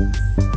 Bye.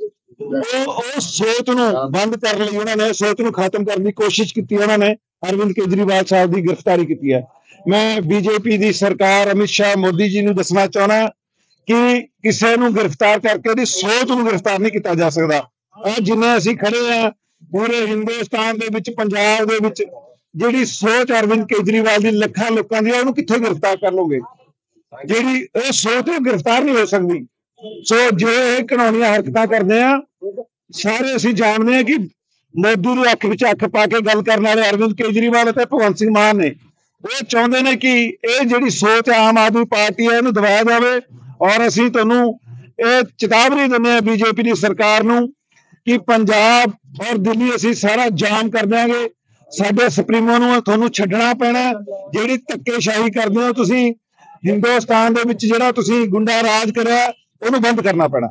ਉਹ ਉਹ ਸੋਚ ਨੂੰ ਬੰਦ ਕਰਨ ਲਈ ਉਹਨਾਂ ਨੇ ਸੋਚ ਨੂੰ ਖਤਮ ਕਰਨ ਦੀ ਕੋਸ਼ਿਸ਼ ਕੀਤੀ ਉਹਨਾਂ ਨੇ ਅਰਵਿੰਦ ਕੇਜਰੀਵਾਲ ਸਾਹਿਬ ਦੀ ਗ੍ਰਿਫਤਾਰੀ ਕੀਤੀ ਹੈ। ਮੈਂ ਬੀਜੇਪੀ ਦੀ ਸਰਕਾਰ ਅਮਿਤ ਸ਼ਾਹ ਮੋਦੀ ਜੀ ਨੂੰ ਦੱਸਣਾ ਚਾਹਣਾ ਕਿ ਕਿਸੇ ਨੂੰ ਗ੍ਰਿਫਤਾਰ ਕਰਕੇ ਉਹਦੀ ਸੋਚ ਨੂੰ ਗ੍ਰਿਫਤਾਰ ਨਹੀਂ ਕੀਤਾ ਜਾ ਸਕਦਾ। ਆ ਜਿੰਨੇ ਅਸੀਂ ਖੜੇ ਆ ਪੂਰੇ ਹਿੰਦੁਸਤਾਨ ਦੇ ਵਿੱਚ ਪੰਜਾਬ ਦੇ ਵਿੱਚ ਜਿਹੜੀ ਸੋਚ ਅਰਵਿੰਦ ਕੇਜਰੀਵਾਲ ਦੀ ਲੱਖਾਂ ਲੋਕਾਂ ਦੀ ਉਹਨੂੰ ਕਿੱਥੇ ਗ੍ਰਿਫਤਾਰ ਕਰ ਲੋਗੇ ਜਿਹੜੀ ਇਹ ਸੋਚ ਉਹ ਗ੍ਰਿਫਤਾਰ ਨਹੀਂ ਹੋ ਸਕਦੀ। ਸੋ ਜੋ ਇਹ ਕਾਨੂੰਨੀਆਂ ਹਰਕਤਾਂ ਕਰਦੇ ਆ, ਸਾਰੇ ਅਸੀਂ ਜਾਣਦੇ ਆ ਕਿ ਮੋਦੀ ਨੂੰ ਅੱਖ ਵਿੱਚ ਅੱਖ ਪਾ ਕੇ ਗੱਲ ਕਰਨ ਵਾਲੇ ਅਰਵਿੰਦ ਕੇਜਰੀਵਾਲ ਅਤੇ ਭਗਵੰਤ ਸਿੰਘ ਮਾਨ ਨੇ। ਉਹ ਚਾਹੁੰਦੇ ਨੇ ਕਿ ਇਹ ਜਿਹੜੀ ਸੋਚ ਆਮ ਆਦਮੀ ਪਾਰਟੀ ਹੈ, ਇਹਨੂੰ ਦਬਾਇਆ ਜਾਵੇ ਔਰ ਅਸੀਂ ਤੁਹਾਨੂੰ ਇਹ ਚੇਤਾਵਨੀ ਦਿੰਦੇ ਆ ਬੀਜੇਪੀ ਦੀ ਸਰਕਾਰ ਨੂੰ ਕਿ ਪੰਜਾਬ ਔਰ ਦਿੱਲੀ ਅਸੀਂ ਸਾਰਾ ਜਾਮ ਕਰ ਦਿਆਂਗੇ। ਸਾਡੇ ਸੁਪਰੀਮੋ ਨੂੰ ਤੁਹਾਨੂੰ ਛੱਡਣਾ ਪੈਣਾ ਜਿਹੜੀ ਧੱਕੇਸ਼ਾਹੀ ਕਰਦੇ ਹੋ ਤੁਸੀਂ, ਹਿੰਦੁਸਤਾਨ ਦੇ ਵਿੱਚ ਜਿਹੜਾ ਤੁਸੀਂ ਗੁੰਡਾ ਰਾਜ ਕਰਿਆ ਉਹਨੂੰ ਬੰਦ ਕਰਨਾ ਪੈਣਾ।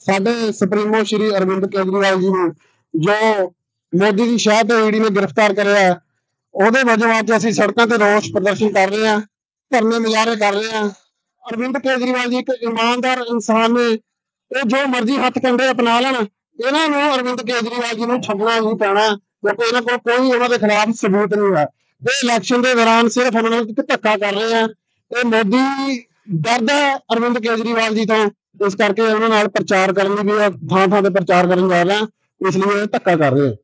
ਸਾਡੇ ਸੁਪਰੀਮੋ ਸ਼੍ਰੀ ਅਰਵਿੰਦ ਕੇਜਰੀਵਾਲ ਜੀ ਨੂੰ ਜੋ ਮੋਦੀ ਦੀ ਸ਼ਾਹ ਤੇ ਈਡੀ ਨੇ ਗ੍ਰਿਫਤਾਰ ਕਰਿਆ ਉਹਦੇ ਵਜੋਂ ਅੱਜ ਅਸੀਂ ਸੜਕਾਂ ਤੇ ਰੋਸ ਪ੍ਰਦਰਸ਼ਨ ਕਰ ਰਹੇ ਹਾਂ ਧਰਨੇ ਮੁਜ਼ਾਹਰੇ ਕਰ ਰਹੇ ਹਾਂ। ਅਰਵਿੰਦ ਕੇਜਰੀਵਾਲ ਜੀ ਇੱਕ ਇਮਾਨਦਾਰ ਇਨਸਾਨ ਨੇ ਇਹ ਜੋ ਮਰਜ਼ੀ ਹੱਥ ਕੰਡੇ ਅਪਣਾ ਲੈਣ ਇਹਨਾਂ ਨੂੰ ਅਰਵਿੰਦ ਕੇਜਰੀਵਾਲ ਜੀ ਨੂੰ ਛੱਡਣਾ ਹੀ ਪੈਣਾ ਕਿਉਂਕਿ ਇਹਨਾਂ ਕੋਲ ਕੋਈ ਉਹਨਾਂ ਦੇ ਖਿਲਾਫ ਸਬੂਤ ਨਹੀਂ ਹੈ। ਇਹ ਇਲੈਕਸ਼ਨ ਦੇ ਦੌਰਾਨ ਸਿਰਫ ਉਹਨਾਂ ਇੱਕ ਧੱਕਾ ਕਰ ਰਹੇ ਆ ਇਹ ਮੋਦੀ ਡਰਦਾ ਅਰਵਿੰਦ ਕੇਜਰੀਵਾਲ ਜੀ ਤੋਂ, ਇਸ ਕਰਕੇ ਉਹਨਾਂ ਨਾਲ ਪ੍ਰਚਾਰ ਕਰਨ ਲਈ ਵੀ ਉਹ ਥਾਂ ਥਾਂ ਤੇ ਪ੍ਰਚਾਰ ਕਰਨ ਜਾ ਰਿਹਾ, ਇਸ ਲਈ ਇਹ ਧੱਕਾ ਕਰ ਰਹੇ ਆ।